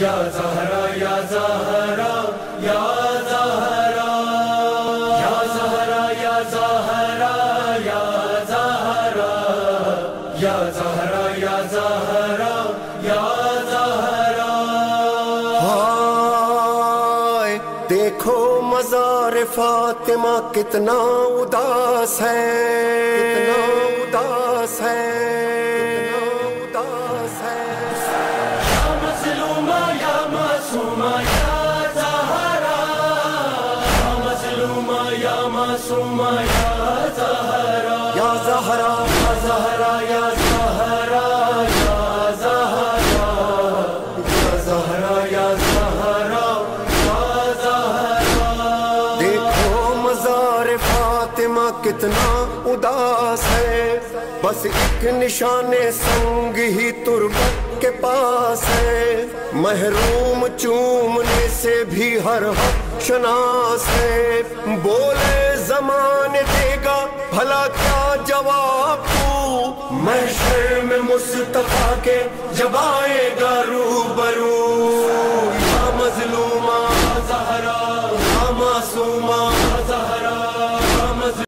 یا زہرا یا زہرا یا زہرا. یا زہرا یا زہرا یا زہرا. یا زہرا یا زہرا یا زہرا. ہائے، دیکھو مزار فاطمہ کتنا اداس ہے۔ یا معصومہ یا زہرا یا زہرا یا زہرا یا زہرا یا زہرا یا زہرا یا زہرا یا زہرا۔ دیکھو مزار فاطمہ کتنا اداس ہے۔ بس ایک نشان سنگ ہی تربت کے پاس ہے۔ محروم چومنے سے بھی ہر حق شناس ہے۔ دے گا بھلا کیا جواب تو؟ محشر میں مصطفیٰ کے جب آئے گا روح